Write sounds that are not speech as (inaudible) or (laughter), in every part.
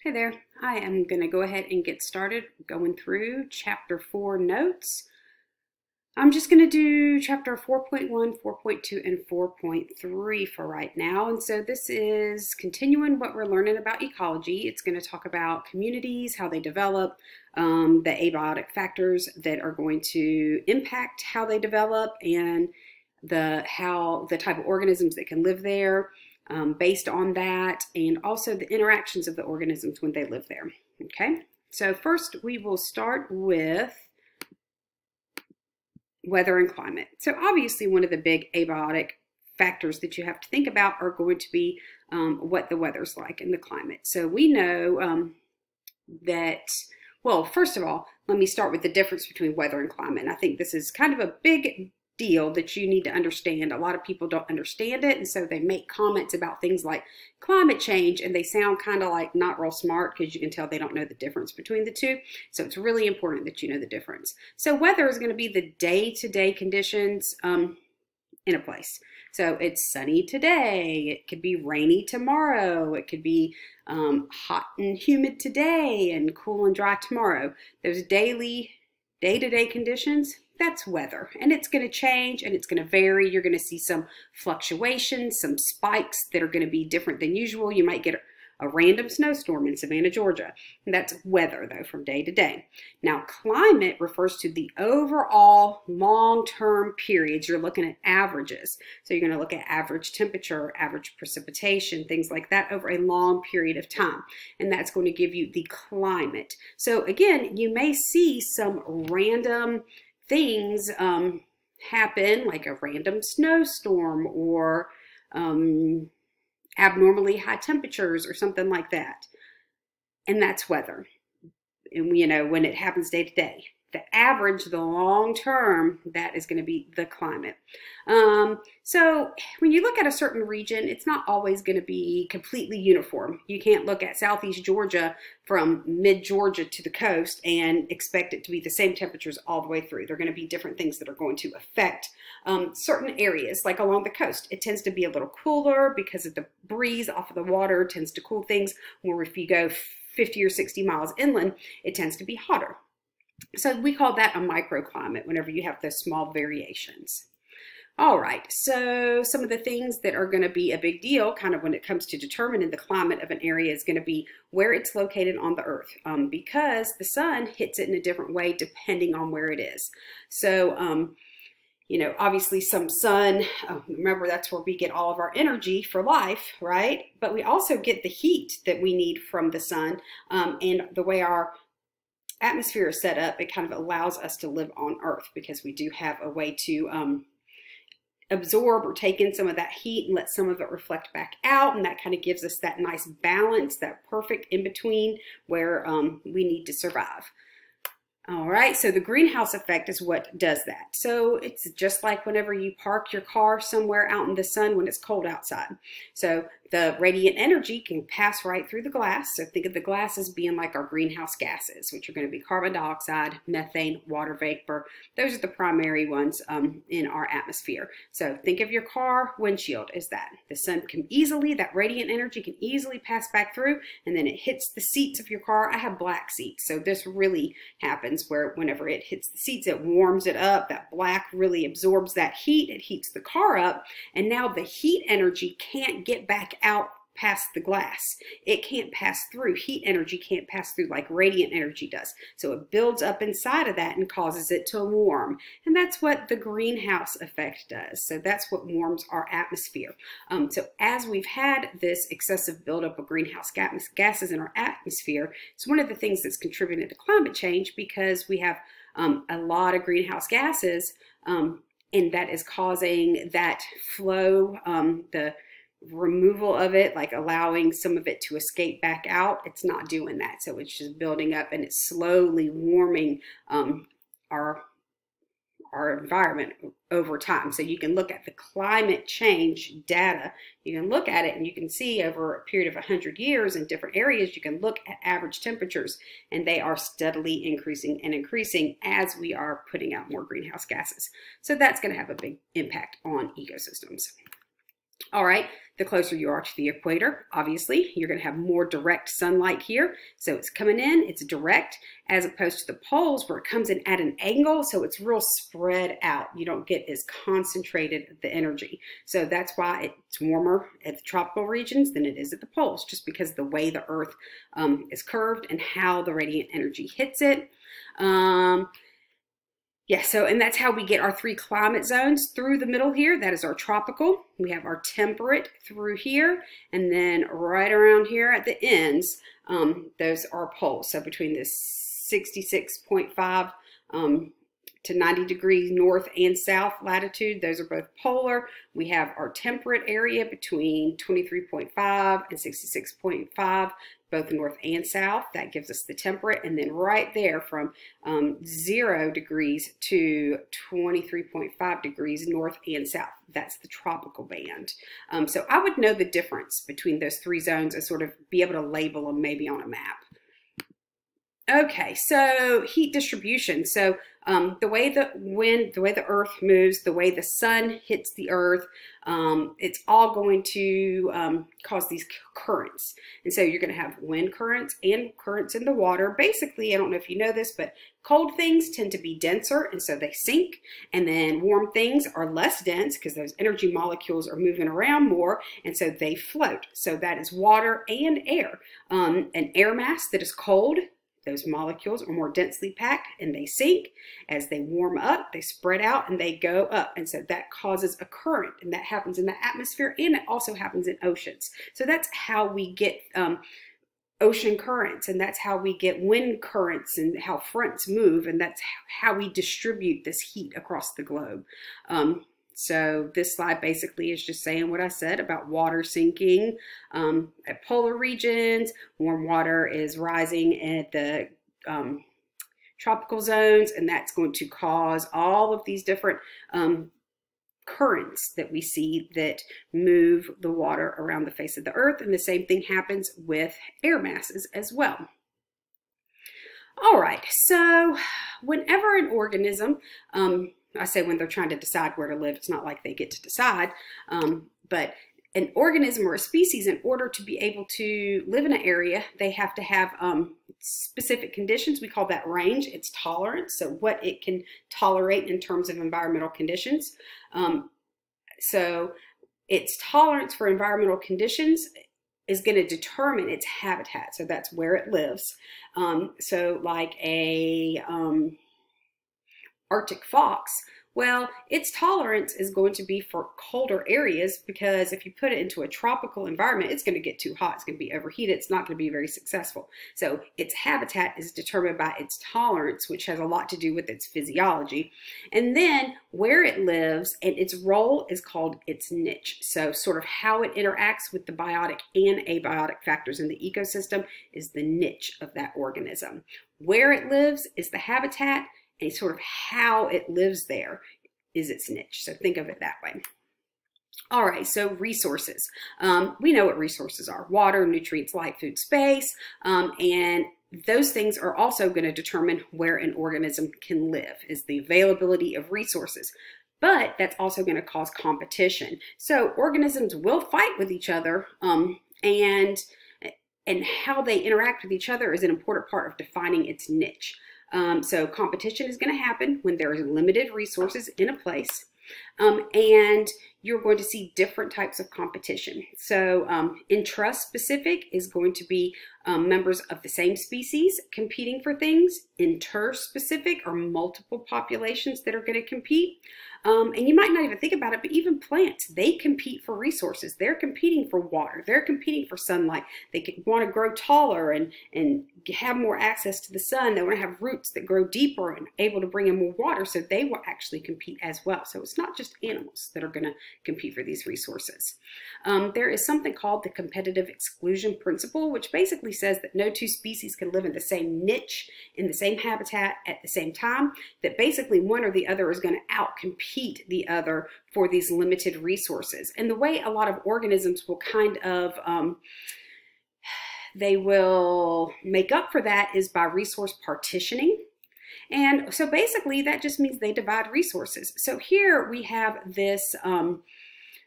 Hey there, I am going to go ahead and get started going through chapter 4 notes. I'm just going to do chapter 4.1, 4.2, and 4.3 for right now. And so this is continuing what we're learning about ecology. It's going to talk about communities, how they develop, um, the abiotic factors that are going to impact how they develop, and the how the type of organisms that can live there um, based on that and also the interactions of the organisms when they live there. Okay, so first we will start with weather and climate. So obviously one of the big abiotic factors that you have to think about are going to be um, what the weather's like and the climate. So we know um, that, well, first of all, let me start with the difference between weather and climate. And I think this is kind of a big deal that you need to understand. A lot of people don't understand it, and so they make comments about things like climate change, and they sound kind of like not real smart because you can tell they don't know the difference between the two. So it's really important that you know the difference. So weather is going to be the day-to-day -day conditions um, in a place. So it's sunny today. It could be rainy tomorrow. It could be um, hot and humid today and cool and dry tomorrow. Those daily, day-to-day -day conditions, that's weather and it's going to change and it's going to vary. You're going to see some fluctuations, some spikes that are going to be different than usual. You might get a, random snowstorm in Savannah, Georgia. And that's weather though from day to day. Now climate refers to the overall long-term periods. You're looking at averages. So you're going to look at average temperature, average precipitation, things like that over a long period of time. And that's going to give you the climate. So again, you may see some random things um, happen, like a random snowstorm or um, abnormally high temperatures or something like that. And that's weather. And, you know, when it happens day to day the average, the long term, that is going to be the climate. Um, so when you look at a certain region, it's not always going to be completely uniform. You can't look at southeast Georgia from mid Georgia to the coast and expect it to be the same temperatures all the way through. There are going to be different things that are going to affect um, certain areas, like along the coast. It tends to be a little cooler because of the breeze off of the water tends to cool things. Where if you go 50 or 60 miles inland, it tends to be hotter. So we call that a microclimate whenever you have those small variations. All right, so some of the things that are going to be a big deal kind of when it comes to determining the climate of an area is going to be where it's located on the earth um, because the sun hits it in a different way depending on where it is. So, um, you know, obviously some sun, oh, remember that's where we get all of our energy for life, right? But we also get the heat that we need from the sun um, and the way our atmosphere is set up, it kind of allows us to live on Earth because we do have a way to um, absorb or take in some of that heat and let some of it reflect back out. And that kind of gives us that nice balance, that perfect in between where um, we need to survive. All right, so the greenhouse effect is what does that. So it's just like whenever you park your car somewhere out in the sun when it's cold outside. So the radiant energy can pass right through the glass. So think of the glass as being like our greenhouse gases, which are going to be carbon dioxide, methane, water vapor. Those are the primary ones um, in our atmosphere. So think of your car windshield as that. The sun can easily, that radiant energy can easily pass back through and then it hits the seats of your car. I have black seats, so this really happens where whenever it hits the seats, it warms it up. That black really absorbs that heat. It heats the car up and now the heat energy can't get back out past the glass. It can't pass through. Heat energy can't pass through like radiant energy does. So it builds up inside of that and causes it to warm. And that's what the greenhouse effect does. So that's what warms our atmosphere. Um, so as we've had this excessive buildup of greenhouse gases in our atmosphere, it's one of the things that's contributed to climate change because we have um, a lot of greenhouse gases um, and that is causing that flow, um, the removal of it, like allowing some of it to escape back out, it's not doing that. So it's just building up and it's slowly warming um, our our environment over time. So you can look at the climate change data. You can look at it and you can see over a period of 100 years in different areas, you can look at average temperatures and they are steadily increasing and increasing as we are putting out more greenhouse gases. So that's going to have a big impact on ecosystems. All right, the closer you are to the equator, obviously, you're going to have more direct sunlight here. So it's coming in, it's direct, as opposed to the poles where it comes in at an angle, so it's real spread out. You don't get as concentrated the energy. So that's why it's warmer at the tropical regions than it is at the poles, just because the way the Earth um, is curved and how the radiant energy hits it. Um, yeah, so, and that's how we get our three climate zones through the middle here. That is our tropical. We have our temperate through here. And then right around here at the ends, um, those are poles. So between the 66.5 um, to 90 degrees north and south latitude. Those are both polar. We have our temperate area between 23.5 and 66.5, both north and south. That gives us the temperate. And then right there from um, 0 degrees to 23.5 degrees north and south. That's the tropical band. Um, so I would know the difference between those three zones and sort of be able to label them maybe on a map. Okay, so heat distribution. So um, the way the wind, the way the earth moves, the way the sun hits the earth, um, it's all going to um, cause these currents. And so you're going to have wind currents and currents in the water. Basically, I don't know if you know this, but cold things tend to be denser and so they sink. And then warm things are less dense because those energy molecules are moving around more and so they float. So that is water and air. Um, an air mass that is cold those molecules are more densely packed and they sink. As they warm up, they spread out and they go up. And so that causes a current and that happens in the atmosphere and it also happens in oceans. So that's how we get um, ocean currents and that's how we get wind currents and how fronts move and that's how we distribute this heat across the globe. Um, so this slide basically is just saying what I said about water sinking um, at polar regions. Warm water is rising at the um, tropical zones, and that's going to cause all of these different um, currents that we see that move the water around the face of the earth. And the same thing happens with air masses as well. All right, so whenever an organism um, I say when they're trying to decide where to live, it's not like they get to decide. Um, but an organism or a species, in order to be able to live in an area, they have to have um, specific conditions. We call that range. It's tolerance, so what it can tolerate in terms of environmental conditions. Um, so its tolerance for environmental conditions is going to determine its habitat. So that's where it lives. Um, so like a um, Arctic fox, well, its tolerance is going to be for colder areas because if you put it into a tropical environment, it's going to get too hot. It's going to be overheated. It's not going to be very successful. So its habitat is determined by its tolerance, which has a lot to do with its physiology. And then where it lives and its role is called its niche. So sort of how it interacts with the biotic and abiotic factors in the ecosystem is the niche of that organism. Where it lives is the habitat and sort of how it lives there is its niche. So think of it that way. All right, so resources. Um, we know what resources are. Water, nutrients, light, food, space, um, and those things are also going to determine where an organism can live, is the availability of resources. But that's also going to cause competition. So organisms will fight with each other, um, and, and how they interact with each other is an important part of defining its niche. Um, so competition is going to happen when there is limited resources in a place. Um, and you're going to see different types of competition. So um, intraspecific is going to be um, members of the same species competing for things. Interspecific are multiple populations that are going to compete. Um, and you might not even think about it, but even plants, they compete for resources. They're competing for water. They're competing for sunlight. They want to grow taller and, and have more access to the sun. They want to have roots that grow deeper and able to bring in more water. So they will actually compete as well. So it's not just animals that are going to compete for these resources. Um, there is something called the competitive exclusion principle, which basically says that no two species can live in the same niche, in the same habitat at the same time, that basically one or the other is going to outcompete the other for these limited resources. And the way a lot of organisms will kind of um, (sighs) they will make up for that is by resource partitioning. And so basically that just means they divide resources. So here we have this um,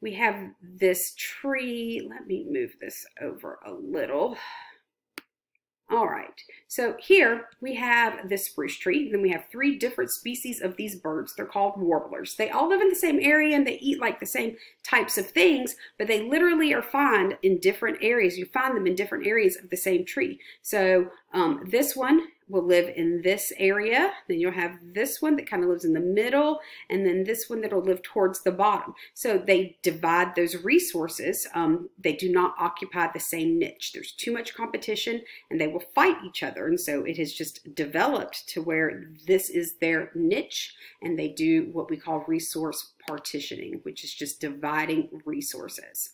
we have this tree. Let me move this over a little. All right, so here we have this spruce tree. Then we have three different species of these birds. They're called warblers. They all live in the same area and they eat like the same types of things, but they literally are found in different areas. You find them in different areas of the same tree. So um, this one will live in this area. Then you'll have this one that kind of lives in the middle, and then this one that'll live towards the bottom. So they divide those resources. Um, they do not occupy the same niche. There's too much competition, and they will fight each other. And so it has just developed to where this is their niche, and they do what we call resource partitioning, which is just dividing resources.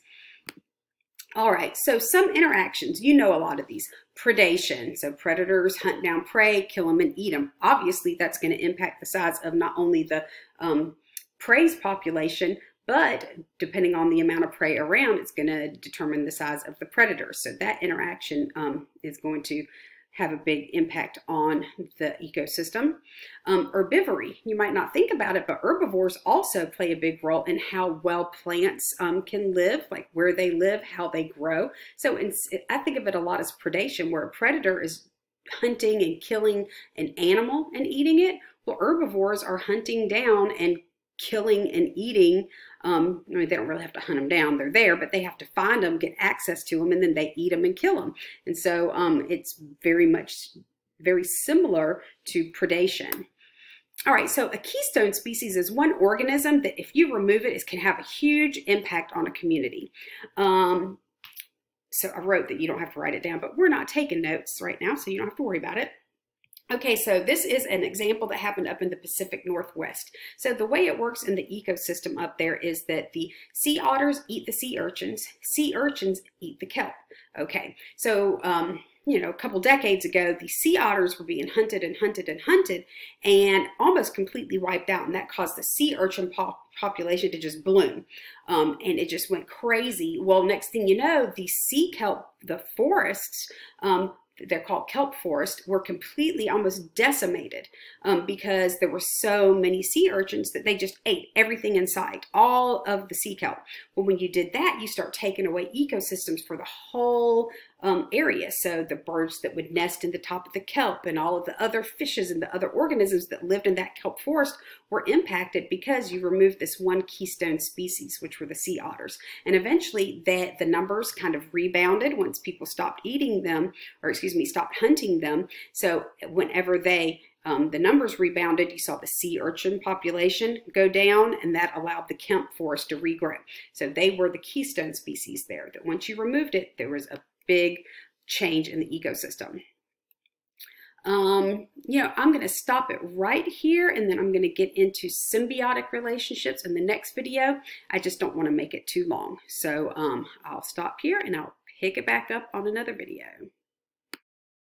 All right, so some interactions, you know a lot of these. Predation, so predators hunt down prey, kill them and eat them. Obviously, that's going to impact the size of not only the um, prey's population, but depending on the amount of prey around, it's going to determine the size of the predator. So that interaction um, is going to have a big impact on the ecosystem. Um, herbivory, you might not think about it, but herbivores also play a big role in how well plants um, can live, like where they live, how they grow. So in, I think of it a lot as predation, where a predator is hunting and killing an animal and eating it. Well, herbivores are hunting down and killing and eating um, I mean, they don't really have to hunt them down. They're there, but they have to find them, get access to them, and then they eat them and kill them. And so um, it's very much, very similar to predation. All right, so a keystone species is one organism that if you remove it, it can have a huge impact on a community. Um, so I wrote that you don't have to write it down, but we're not taking notes right now, so you don't have to worry about it. Okay, so this is an example that happened up in the Pacific Northwest. So the way it works in the ecosystem up there is that the sea otters eat the sea urchins, sea urchins eat the kelp. Okay, so um, you know, a couple decades ago, the sea otters were being hunted and hunted and hunted and almost completely wiped out. And that caused the sea urchin pop population to just bloom. Um, and it just went crazy. Well, next thing you know, the sea kelp, the forests, um, they're called kelp forest, were completely almost decimated um, because there were so many sea urchins that they just ate everything in sight, all of the sea kelp. Well, when you did that, you start taking away ecosystems for the whole um, area. So the birds that would nest in the top of the kelp and all of the other fishes and the other organisms that lived in that kelp forest were impacted because you removed this one keystone species, which were the sea otters. And eventually that the numbers kind of rebounded once people stopped eating them, or excuse me, stopped hunting them. So whenever they um, the numbers rebounded. You saw the sea urchin population go down, and that allowed the kelp forest to regrow. So they were the keystone species there, that once you removed it, there was a big change in the ecosystem. Um, you know, I'm going to stop it right here and then I'm going to get into symbiotic relationships in the next video. I just don't want to make it too long. So um, I'll stop here and I'll pick it back up on another video.